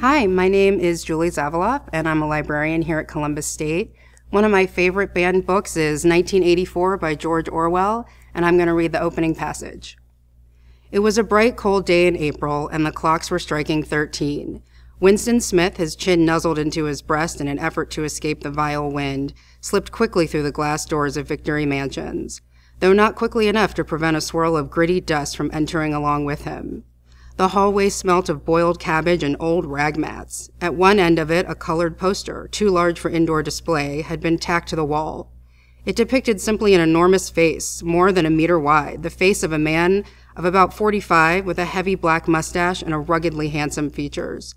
Hi, my name is Julie Zaveloff, and I'm a librarian here at Columbus State. One of my favorite banned books is 1984 by George Orwell, and I'm going to read the opening passage. It was a bright, cold day in April, and the clocks were striking 13. Winston Smith, his chin nuzzled into his breast in an effort to escape the vile wind, slipped quickly through the glass doors of Victory Mansions, though not quickly enough to prevent a swirl of gritty dust from entering along with him. The hallway smelt of boiled cabbage and old rag mats. At one end of it, a colored poster, too large for indoor display, had been tacked to the wall. It depicted simply an enormous face, more than a meter wide, the face of a man of about 45 with a heavy black mustache and a ruggedly handsome features.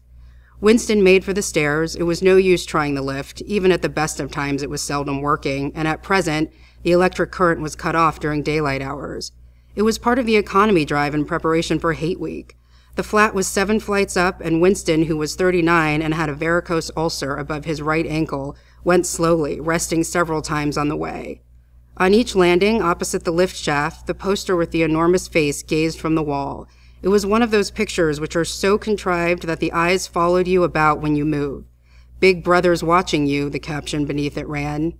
Winston made for the stairs. It was no use trying the lift. Even at the best of times, it was seldom working, and at present, the electric current was cut off during daylight hours. It was part of the economy drive in preparation for Hate Week. The flat was seven flights up, and Winston, who was 39 and had a varicose ulcer above his right ankle, went slowly, resting several times on the way. On each landing, opposite the lift shaft, the poster with the enormous face gazed from the wall. It was one of those pictures which are so contrived that the eyes followed you about when you move. Big Brother's watching you, the caption beneath it ran.